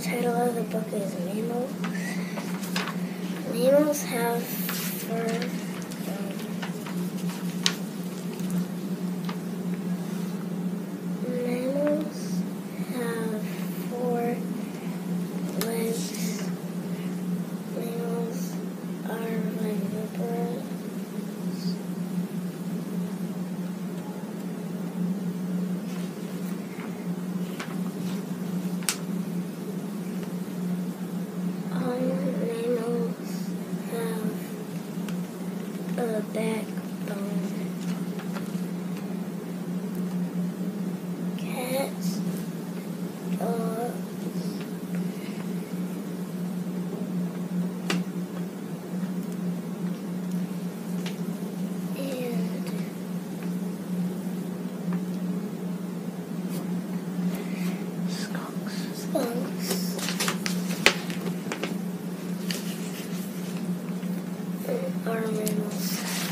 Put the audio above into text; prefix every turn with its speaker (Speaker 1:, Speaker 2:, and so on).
Speaker 1: the title of the book is Mammals. Mammals have fur. Um, mammals have four legs. Mammals are viviparous. All mammals have a backbone. Mammals.